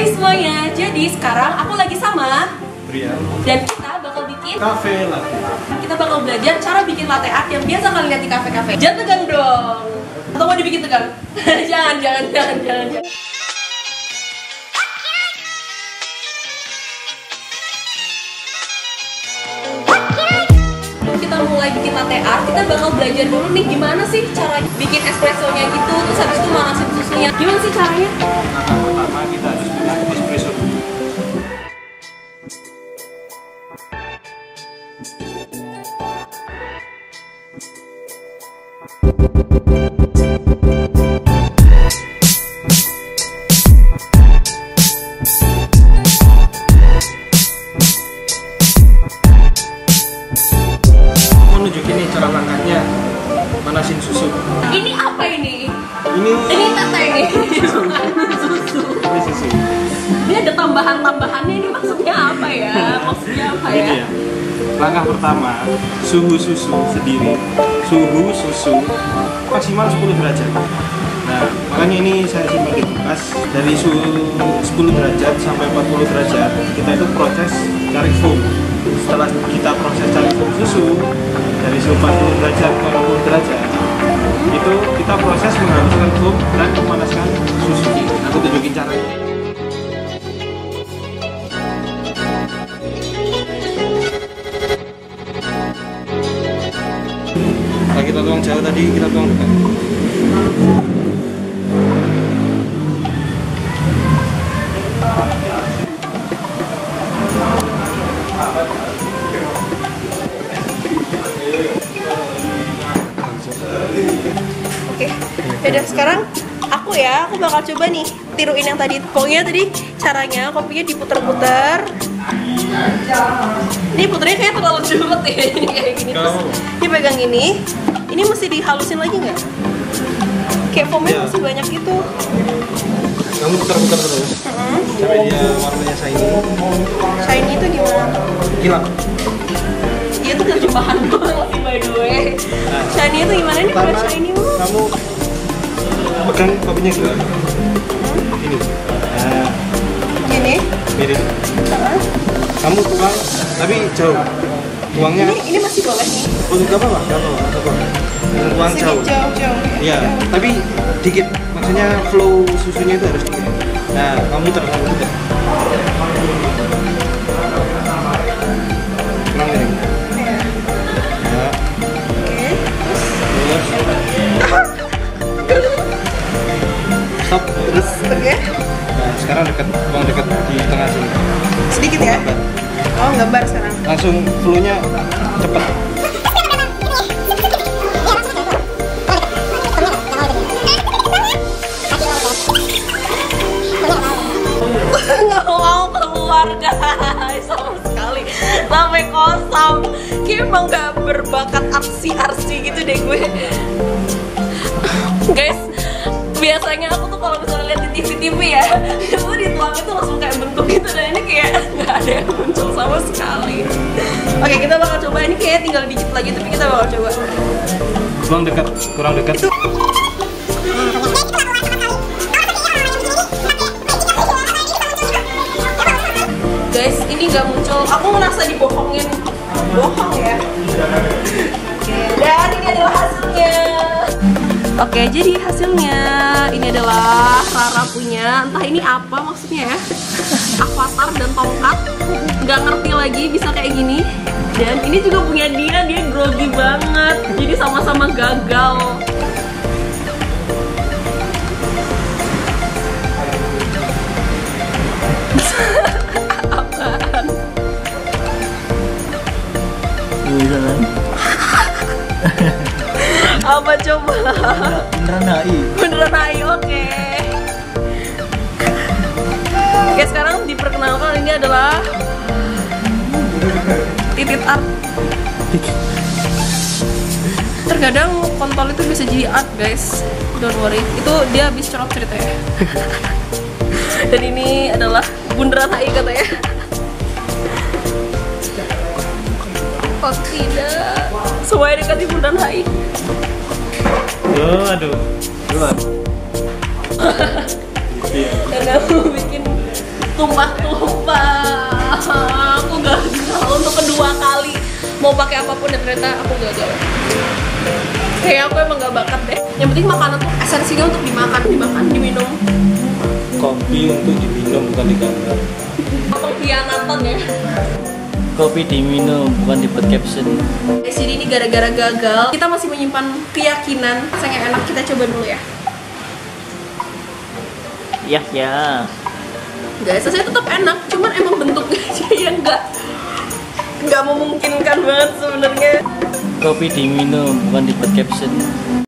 Hai semuanya, jadi sekarang aku lagi sama Pria dan kita bakal bikin Cafe latte kita bakal belajar cara bikin latte art yang biasa kalian lihat di kafe-kafe. Jangan tegang dong. Atau mau dibikin tegang? jangan, jangan, jangan, jangan, jangan. Bikin latte art, kita bakal belajar dulu nih gimana sih cara bikin espressonya gitu, terus habis itu manasin susunya. Gimana sih caranya? Pertama kita harus langkahnya manasin susu Ini apa ini? ini Ini tete ini. susu. ini susu Ini ada tambahan-tambahannya ini maksudnya apa ya? Maksudnya apa ya? ini ya langkah pertama suhu susu sendiri suhu susu maksimal 10 derajat nah makanya ini saya simpan di kulkas dari suhu 10 derajat sampai 40 derajat kita itu proses cari foam setelah kita proses foam susu dari suhu 40 derajat ke 60 derajat itu kita proses menghaluskan foam dan memanaskan susu aku tunjukin caranya Nah, kita tuang jauh tadi, kita tuang dekat. Sekarang aku ya, aku bakal coba nih tiruin yang tadi. Pokoknya tadi caranya kopinya diputer-puter. Ini puternya kayak terlalu cepet ya, ini kayak gini. Terus ini pegang ini. Ini mesti dihalusin lagi nggak? Kayak foamnya Ya. masih banyak gitu. Kamu putar-putar terus sampai dia warnanya shiny. Shiny itu gimana? Kilap. Dia tuh terjemahan doang sih by the way. Shiny itu gimana nih kalau shiny mu? kamu pegang kopinya gila. Ini. Nah, Gini. mirip. Kamu tuang, tapi jauh. Tuangnya, Ini ini masih boleh nih. oh nggak apa-apa, nggak apa-apa. Tuang Sini jauh. jauh-jauh. Iya, tapi dikit. Maksudnya flow susunya itu harus dikit. Nah, kamu muter, kamu dekat di tengah sini. Sedikit ya. Gambar. Oh, gambar sekarang. Langsung flow-nya cepet. nggak mau keluar guys sama sekali sampai kosong kayak emang nggak berbakat arsi-arsi gitu deh gue guys biasanya aku tuh kalau misalnya lihat di TV-TV ya itu dituang itu langsung kayak bentuk gitu dan ini kayak nggak ada yang muncul sama sekali. Oke kita bakal coba. Ini kayak tinggal dikit lagi tapi kita bakal coba. Kurang dekat, kurang dekat. guys ini nggak muncul. Aku merasa dibohongin oke jadi hasilnya ini adalah Rara punya entah ini apa maksudnya ya avatar dan tongkat. Nggak ngerti lagi bisa kayak gini. Dan ini juga punya dia dia grogi banget. Jadi sama-sama gagal apa coba. Beneran HI beneran ayo oke. Oke sekarang diperkenalkan ini adalah titit art. Terkadang kontol itu bisa jadi art guys. Don't worry. Itu dia habis cerot ceritanya. Dan ini adalah bundaran HI katanya. Oh tidak? Semuanya di bundaran HI Duh, aduh. Duluan. dan aku bikin tumpah-tumpah. Aku gagal untuk kedua kali mau pakai apa pun dan ternyata aku gagal kayak aku emang gak bakat deh. Yang penting makanan tuh esensinya untuk dimakan dimakan diminum. Kopi untuk diminum bukan digambar pengkhianatan ya Kopi diminum bukan dibuat caption. Guys, jadi ini gara-gara gagal kita masih menyimpan keyakinan rasanya enak kita coba dulu ya Ya ya. guys saya tetap enak cuman emang bentuknya aja yang nggak nggak memungkinkan banget sebenarnya Kopi diminum bukan dibuat caption.